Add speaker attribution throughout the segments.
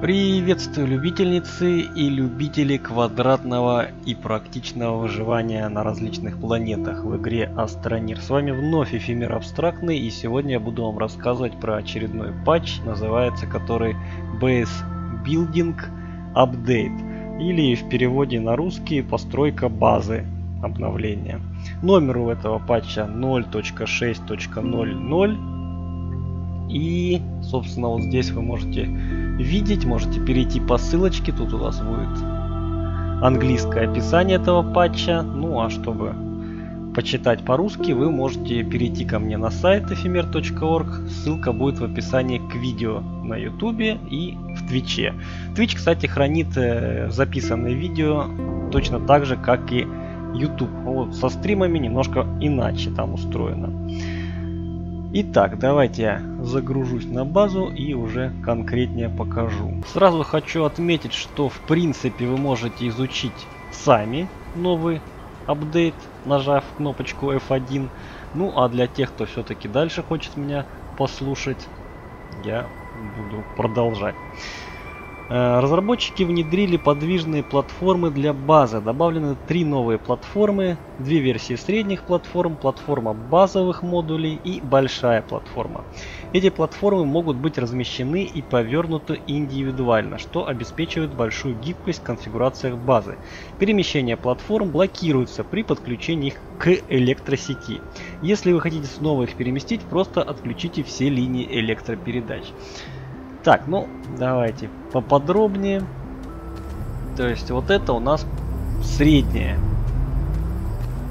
Speaker 1: Приветствую любительницы и любители квадратного и практичного выживания на различных планетах в игре Астронир. С вами вновь Эфемер Абстрактный и сегодня я буду вам рассказывать про очередной патч, называется который Base Building Update или в переводе на русский постройка базы обновления. Номер у этого патча 0.6.00 и, собственно, вот здесь вы можете видеть, можете перейти по ссылочке, тут у вас будет английское описание этого патча. Ну а чтобы почитать по-русски, вы можете перейти ко мне на сайт ephemer.org. Ссылка будет в описании к видео на YouTube и в Твиче. Twitch, кстати, хранит э, записанные видео точно так же, как и YouTube. Вот со стримами немножко иначе там устроено. Итак, давайте я загружусь на базу и уже конкретнее покажу. Сразу хочу отметить, что в принципе вы можете изучить сами новый апдейт, нажав кнопочку F1. Ну а для тех, кто все-таки дальше хочет меня послушать, я буду продолжать. Э, разработчики внедрили подвижные платформы для базы. Добавлены три новые платформы, две версии средних платформ, платформа базовых модулей и большая платформа. Эти платформы могут быть размещены и повернуты индивидуально, что обеспечивает большую гибкость в конфигурациях базы. Перемещение платформ блокируется при подключении их к электросети. Если вы хотите снова их переместить, просто отключите все линии электропередач. Так, ну, давайте поподробнее. То есть вот это у нас средняя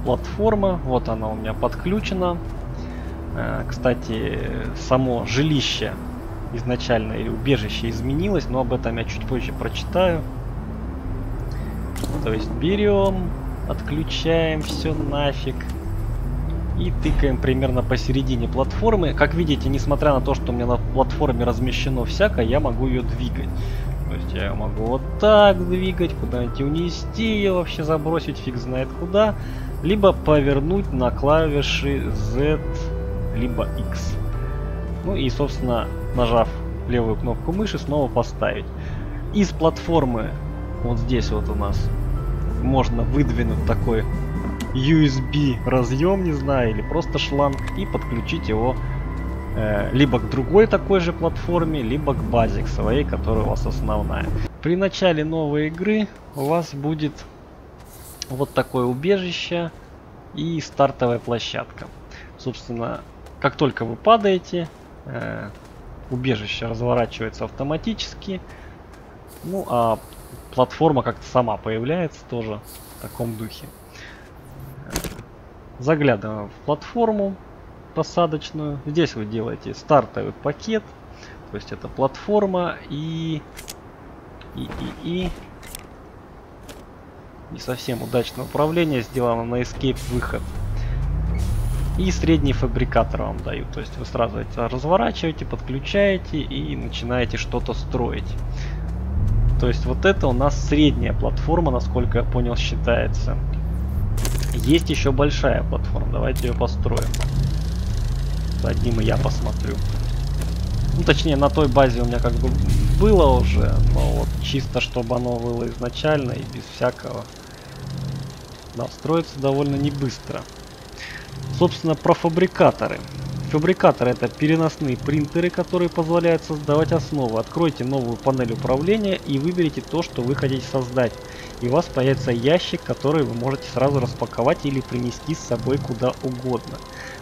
Speaker 1: платформа. Вот она у меня подключена. Э, кстати, само жилище изначально или убежище изменилось, но об этом я чуть позже прочитаю. То есть берем, отключаем все нафиг и тыкаем примерно посередине платформы. Как видите, несмотря на то, что у меня на платформе размещено всякое, я могу ее двигать. То есть я могу вот так двигать, куда-нибудь унести ее, вообще забросить, фиг знает куда. Либо повернуть на клавиши Z, либо X. Ну и, собственно, нажав левую кнопку мыши, снова поставить. Из платформы, вот здесь вот у нас, можно выдвинуть такой USB разъем, не знаю, или просто шланг, и подключить его э, либо к другой такой же платформе, либо к базе, к своей, которая у вас основная. При начале новой игры у вас будет вот такое убежище и стартовая площадка. Собственно, как только вы падаете, э, убежище разворачивается автоматически. Ну а платформа как-то сама появляется тоже в таком духе. Заглядываем в платформу посадочную. Здесь вы делаете стартовый пакет. То есть это платформа и... И, и, и... Не совсем удачное управление сделано на escape выход. И средний фабрикатор вам дают. То есть вы сразу это разворачиваете, подключаете и начинаете что-то строить. То есть вот это у нас средняя платформа, насколько я понял, считается. Есть еще большая платформа. Давайте ее построим. Одним и я посмотрю. Ну, точнее, на той базе у меня как бы было уже, но вот чисто, чтобы оно было изначально и без всякого. Да, строится довольно не быстро. Собственно, про фабрикаторы. Фабрикаторы это переносные принтеры, которые позволяют создавать основы. Откройте новую панель управления и выберите то, что вы хотите создать и у вас появится ящик, который вы можете сразу распаковать или принести с собой куда угодно.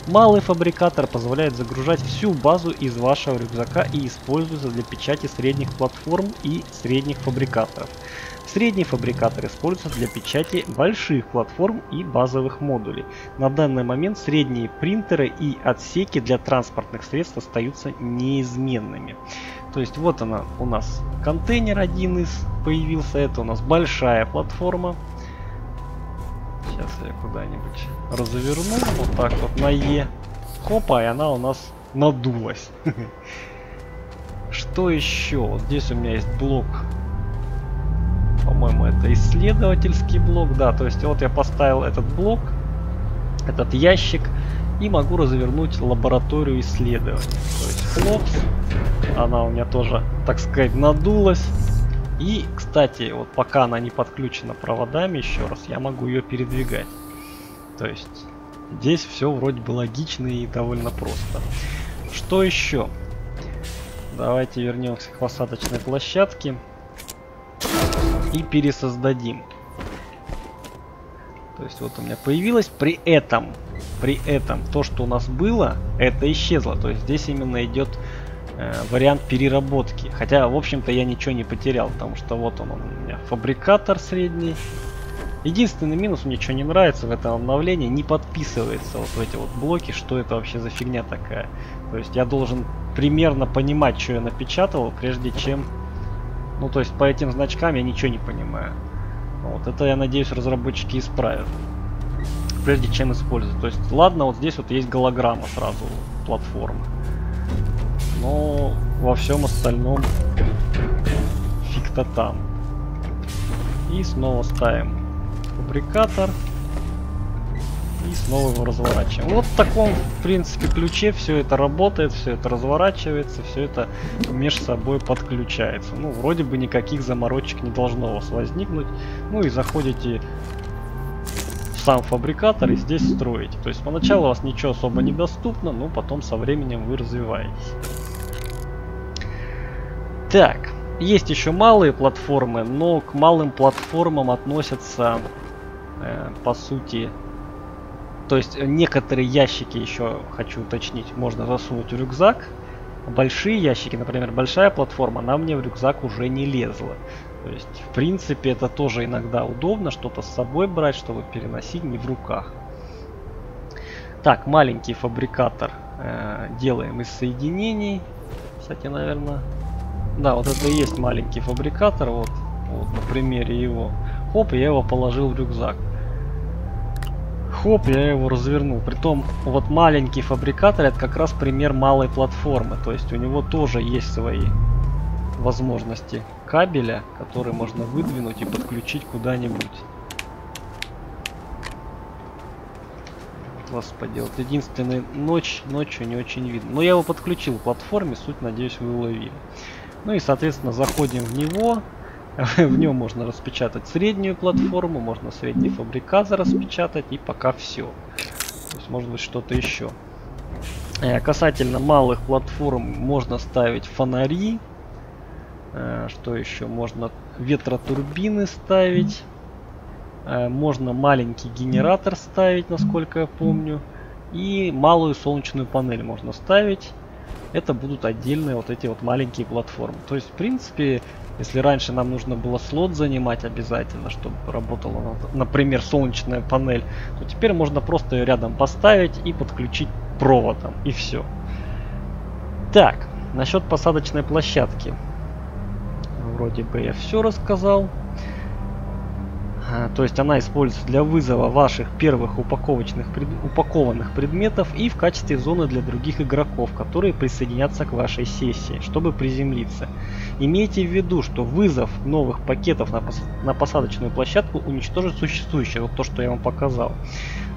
Speaker 1: Малый фабрикатор позволяет загружать всю базу из вашего рюкзака и используется для печати средних платформ и средних фабрикаторов. Средний фабрикатор используется для печати больших платформ и базовых модулей. На данный момент средние принтеры и отсеки для транспортных средств остаются неизменными. То есть вот она у нас контейнер один из появился. Это у нас большая платформа. Сейчас я куда-нибудь разверну. Вот так вот на Е. Хопа, и она у нас надулась. Что еще? Вот здесь у меня есть блок. По-моему, это исследовательский блок. Да, то есть вот я поставил этот блок, этот ящик. И могу развернуть лабораторию исследований. То есть Флокс, она у меня тоже, так сказать, надулась. И, кстати, вот пока она не подключена проводами еще раз, я могу ее передвигать. То есть здесь все вроде бы логично и довольно просто. Что еще? Давайте вернемся к посадочной площадке и пересоздадим. То есть вот у меня появилось при этом, при этом то, что у нас было, это исчезло. То есть здесь именно идет э, вариант переработки. Хотя, в общем-то, я ничего не потерял, потому что вот он, он у меня фабрикатор средний. Единственный минус, мне что не нравится в этом обновлении, не подписывается вот в эти вот блоки, что это вообще за фигня такая. То есть я должен примерно понимать, что я напечатал, прежде чем... Ну, то есть по этим значкам я ничего не понимаю. Вот это, я надеюсь, разработчики исправят. Прежде чем использовать. То есть, ладно, вот здесь вот есть голограмма сразу платформы. Но во всем остальном фиг-то там. И снова ставим фабрикатор. И снова его разворачиваем. Вот в таком, в принципе, ключе все это работает, все это разворачивается, все это между собой подключается. Ну, вроде бы никаких заморочек не должно у вас возникнуть. Ну и заходите в сам фабрикатор и здесь строите. То есть поначалу у вас ничего особо недоступно, но потом со временем вы развиваетесь. Так, есть еще малые платформы, но к малым платформам относятся, э, по сути, то есть некоторые ящики еще, хочу уточнить, можно засунуть в рюкзак. Большие ящики, например, большая платформа, она мне в рюкзак уже не лезла. То есть, в принципе, это тоже иногда удобно, что-то с собой брать, чтобы переносить не в руках. Так, маленький фабрикатор э, делаем из соединений. Кстати, наверное... Да, вот это и есть маленький фабрикатор, вот, вот на примере его. Хоп, я его положил в рюкзак. Хоп, я его развернул. Притом, вот маленький фабрикатор, это как раз пример малой платформы. То есть у него тоже есть свои возможности кабеля, который можно выдвинуть и подключить куда-нибудь. Господи, вот единственный ночь, ночью не очень видно. Но я его подключил к платформе, суть, надеюсь, вы уловили. Ну и, соответственно, заходим в него. В нем можно распечатать среднюю платформу, можно средний фабрикат распечатать и пока все. То есть может быть что-то еще. Э, касательно малых платформ можно ставить фонари. Э, что еще? Можно ветротурбины ставить. Э, можно маленький генератор ставить, насколько я помню. И малую солнечную панель можно ставить. Это будут отдельные вот эти вот маленькие платформы. То есть, в принципе, если раньше нам нужно было слот занимать обязательно, чтобы работала, например, солнечная панель, то теперь можно просто ее рядом поставить и подключить проводом, и все. Так, насчет посадочной площадки. Вроде бы я все рассказал. А, то есть она используется для вызова ваших первых упаковочных пред... упакованных предметов и в качестве зоны для других игроков, которые присоединятся к вашей сессии, чтобы приземлиться. Имейте в виду, что вызов новых пакетов на, пос... на посадочную площадку уничтожит существующие, вот то, что я вам показал.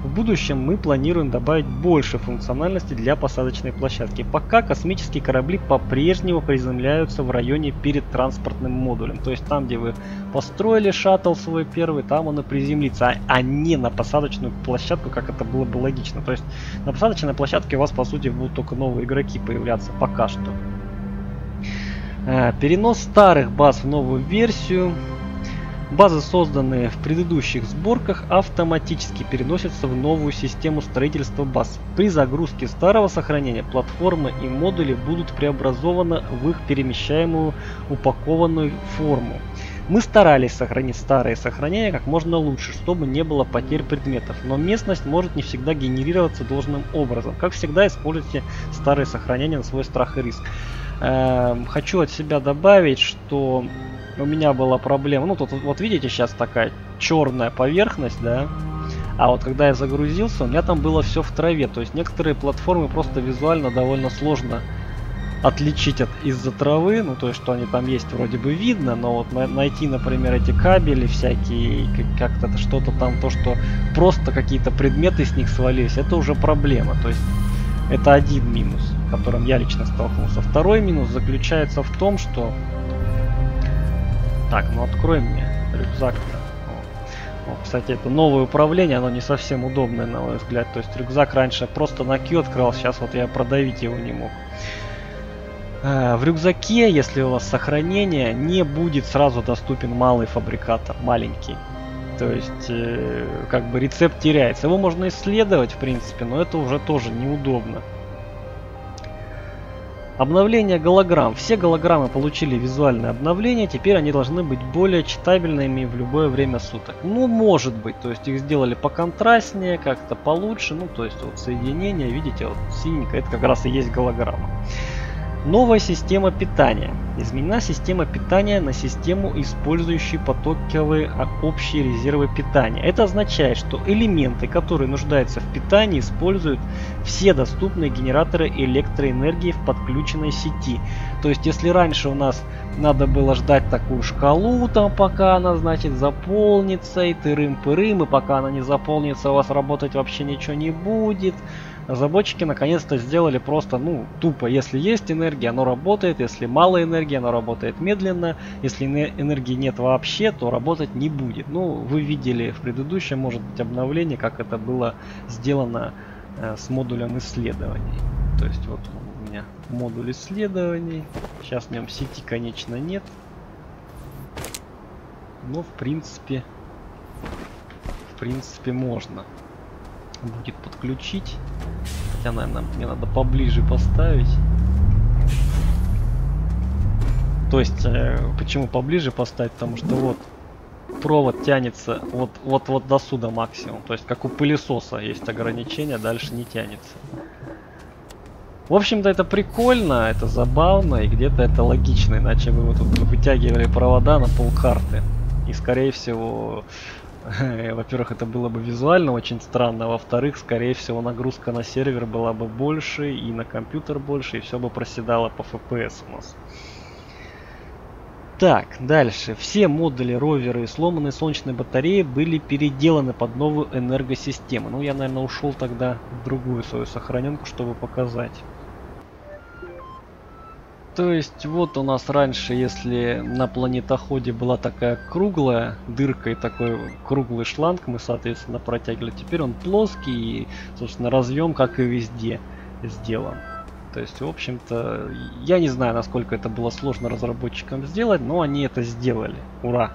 Speaker 1: В будущем мы планируем добавить больше функциональности для посадочной площадки. Пока космические корабли по-прежнему приземляются в районе перед транспортным модулем. То есть там, где вы построили шаттл свой первый, там он и приземлится, а, а не на посадочную площадку, как это было бы логично. То есть на посадочной площадке у вас по сути будут только новые игроки появляться пока что. Э, перенос старых баз в новую версию Базы, созданные в предыдущих сборках, автоматически переносятся в новую систему строительства баз. При загрузке старого сохранения платформы и модули будут преобразованы в их перемещаемую упакованную форму. Мы старались сохранить старые сохранения как можно лучше, чтобы не было потерь предметов, но местность может не всегда генерироваться должным образом. Как всегда, используйте старые сохранения на свой страх и риск. Эм, хочу от себя добавить, что у меня была проблема. Ну, тут вот видите, сейчас такая черная поверхность, да. А вот когда я загрузился, у меня там было все в траве. То есть некоторые платформы просто визуально довольно сложно отличить от из-за травы, ну то есть что они там есть вроде бы видно, но вот на, найти, например, эти кабели всякие, как-то что-то там, то что просто какие-то предметы с них свалились, это уже проблема. То есть это один минус, которым я лично столкнулся. Второй минус заключается в том, что... Так, ну открой мне рюкзак-то. Кстати, это новое управление, оно не совсем удобное, на мой взгляд. То есть рюкзак раньше просто на Q открывал, сейчас вот я продавить его не мог. Э, в рюкзаке, если у вас сохранение, не будет сразу доступен малый фабрикатор, маленький. То есть, э, как бы рецепт теряется. Его можно исследовать, в принципе, но это уже тоже неудобно. Обновление голограмм. Все голограммы получили визуальное обновление, теперь они должны быть более читабельными в любое время суток. Ну, может быть, то есть их сделали поконтрастнее, как-то получше, ну, то есть вот соединение, видите, вот синенькое, это как раз и есть голограмма. Новая система питания. Изменена система питания на систему, использующую потоковые а, общие резервы питания. Это означает, что элементы, которые нуждаются в питании, используют все доступные генераторы электроэнергии в подключенной сети. То есть, если раньше у нас надо было ждать такую шкалу, там, пока она, значит, заполнится, и тырым-пырым, и пока она не заполнится, у вас работать вообще ничего не будет, разработчики наконец-то сделали просто, ну, тупо, если есть энергия, оно работает, если мало энергии, оно работает медленно, если энергии нет вообще, то работать не будет. Ну, вы видели в предыдущем, может быть, обновлении, как это было сделано э, с модулем исследований. То есть вот у меня модуль исследований, сейчас в нем сети, конечно, нет, но в принципе, в принципе можно будет подключить. Хотя, наверное, мне надо поближе поставить. То есть, э, почему поближе поставить? Потому что вот провод тянется вот, вот, вот до сюда максимум. То есть, как у пылесоса есть ограничения, дальше не тянется. В общем-то, это прикольно, это забавно и где-то это логично, иначе бы вы тут вытягивали провода на полкарты. И, скорее всего, Во-первых, это было бы визуально очень странно. Во-вторых, скорее всего, нагрузка на сервер была бы больше и на компьютер больше, и все бы проседало по FPS у нас. Так, дальше. Все модули, роверы и сломанные солнечные батареи были переделаны под новую энергосистему. Ну, я, наверное, ушел тогда в другую свою сохраненку, чтобы показать. То есть вот у нас раньше, если на планетоходе была такая круглая дырка и такой круглый шланг, мы соответственно протягивали. Теперь он плоский и, собственно, разъем, как и везде, сделан. То есть, в общем-то, я не знаю, насколько это было сложно разработчикам сделать, но они это сделали. Ура!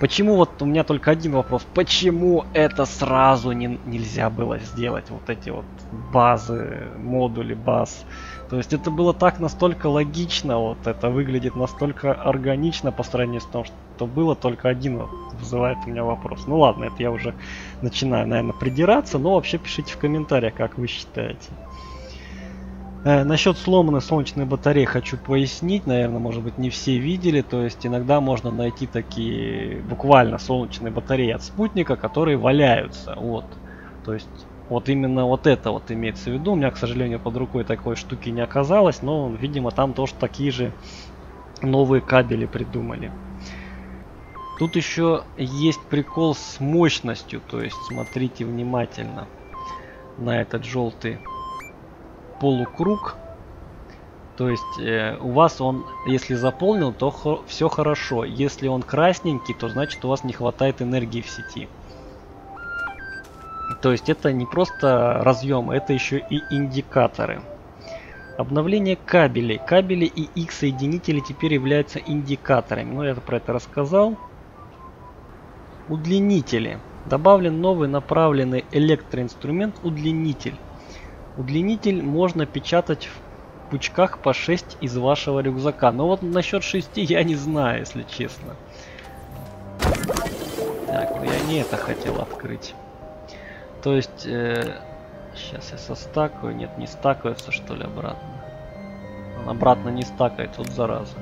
Speaker 1: Почему вот у меня только один вопрос. Почему это сразу не, нельзя было сделать? Вот эти вот базы, модули баз. То есть это было так настолько логично, вот это выглядит настолько органично по сравнению с тем, что было, только один вызывает у меня вопрос. Ну ладно, это я уже начинаю, наверное, придираться, но вообще пишите в комментариях, как вы считаете. Э, насчет сломанной солнечной батареи хочу пояснить, наверное, может быть не все видели, то есть иногда можно найти такие буквально солнечные батареи от спутника, которые валяются, вот. То есть вот именно вот это вот имеется в виду. У меня, к сожалению, под рукой такой штуки не оказалось, но, видимо, там тоже такие же новые кабели придумали. Тут еще есть прикол с мощностью, то есть смотрите внимательно на этот желтый полукруг. То есть э, у вас он, если заполнил, то хо все хорошо. Если он красненький, то значит у вас не хватает энергии в сети. То есть это не просто разъем, это еще и индикаторы. Обновление кабелей. Кабели и их соединители теперь являются индикаторами. Ну, я про это рассказал. Удлинители. Добавлен новый направленный электроинструмент удлинитель. Удлинитель можно печатать в пучках по 6 из вашего рюкзака. Но вот насчет 6 я не знаю, если честно. Так, ну я не это хотел открыть. То есть, э, сейчас я состакаю. Нет, не стакается, что ли, обратно. Он обратно не стакается, вот зараза.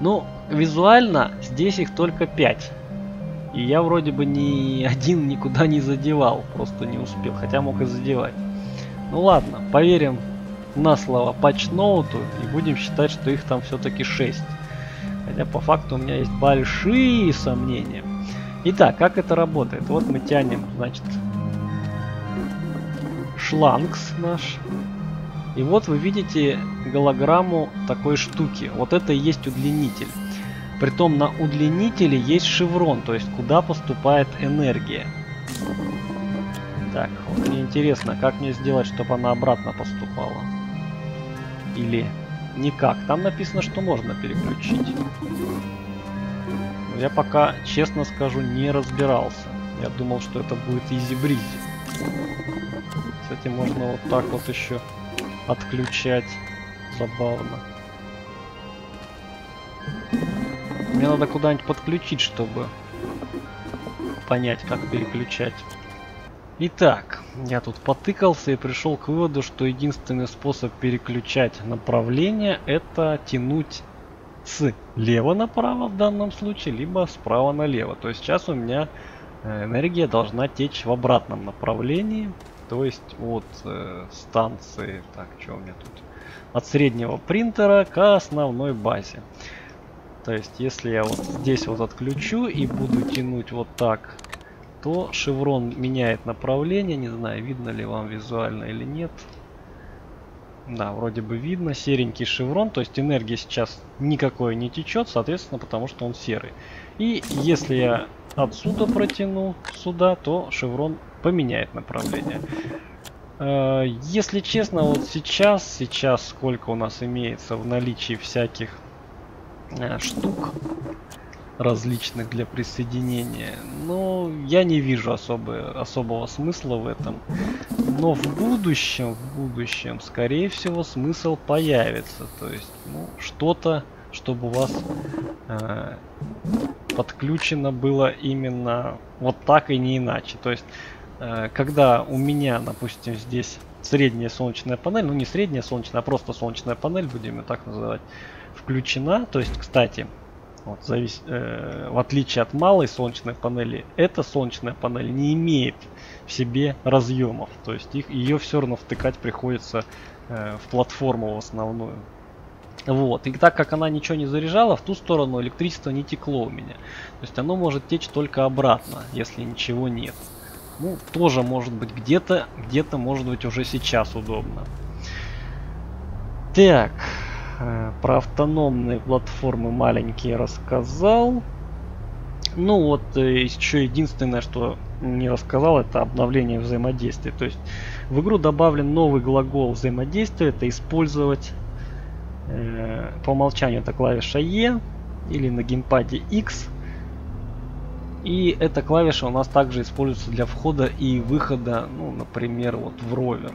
Speaker 1: Ну, визуально здесь их только 5. И я вроде бы ни один никуда не задевал, просто не успел, хотя мог и задевать. Ну ладно, поверим на слово патчноуту и будем считать, что их там все-таки 6. Хотя по факту у меня есть большие сомнения. Итак, как это работает? Вот мы тянем, значит, шлангс наш. И вот вы видите голограмму такой штуки. Вот это и есть удлинитель. Притом на удлинителе есть шеврон, то есть куда поступает энергия. Так, вот мне интересно, как мне сделать, чтобы она обратно поступала? Или никак? Там написано, что можно переключить. Я пока, честно скажу, не разбирался. Я думал, что это будет изи-бризи. Кстати, можно вот так вот еще отключать. Забавно. Мне надо куда-нибудь подключить, чтобы понять, как переключать. Итак, я тут потыкался и пришел к выводу, что единственный способ переключать направление это тянуть с лево направо в данном случае, либо справа налево. То есть сейчас у меня энергия должна течь в обратном направлении, то есть от э, станции, так, что у меня тут, от среднего принтера к основной базе. То есть, если я вот здесь вот отключу и буду тянуть вот так, то шеврон меняет направление. Не знаю, видно ли вам визуально или нет. Да, вроде бы видно. Серенький шеврон. То есть энергия сейчас никакой не течет, соответственно, потому что он серый. И если я отсюда протяну сюда, то шеврон поменяет направление. Э, если честно, вот сейчас, сейчас сколько у нас имеется в наличии всяких Э, штук различных для присоединения. Но я не вижу особо, особого смысла в этом. Но в будущем, в будущем, скорее всего, смысл появится. То есть, ну, что-то, чтобы у вас э, подключено было именно вот так и не иначе. То есть, э, когда у меня, допустим, здесь средняя солнечная панель, ну не средняя солнечная, а просто солнечная панель, будем ее так называть, включена. То есть, кстати, вот, завис... э, в отличие от малой солнечной панели, эта солнечная панель не имеет в себе разъемов. То есть их, ее все равно втыкать приходится э, в платформу в основную. Вот. И так как она ничего не заряжала, в ту сторону электричество не текло у меня. То есть оно может течь только обратно, если ничего нет. Ну, тоже может быть где-то, где-то может быть уже сейчас удобно. Так, Э, про автономные платформы маленькие рассказал. Ну вот э, еще единственное, что не рассказал, это обновление взаимодействия. То есть в игру добавлен новый глагол взаимодействия, это использовать э, по умолчанию это клавиша E или на геймпаде X и эта клавиша у нас также используется для входа и выхода, ну, например, вот в ровер.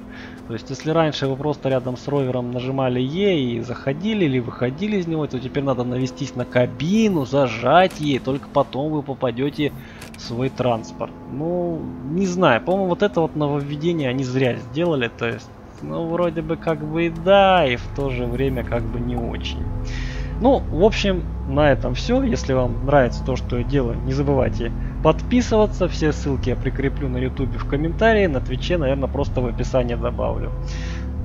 Speaker 1: То есть, если раньше вы просто рядом с ровером нажимали E и заходили или выходили из него, то теперь надо навестись на кабину, зажать E, только потом вы попадете в свой транспорт. Ну, не знаю, по-моему, вот это вот нововведение они зря сделали, то есть, ну, вроде бы как бы и да, и в то же время как бы не очень. Ну, в общем, на этом все. Если вам нравится то, что я делаю, не забывайте подписываться. Все ссылки я прикреплю на YouTube в комментарии. На Твиче, наверное, просто в описании добавлю.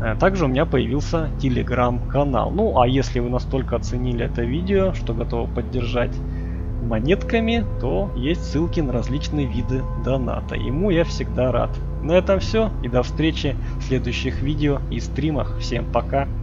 Speaker 1: Э, также у меня появился телеграм-канал. Ну, а если вы настолько оценили это видео, что готовы поддержать монетками, то есть ссылки на различные виды доната. Ему я всегда рад. На этом все и до встречи в следующих видео и стримах. Всем пока!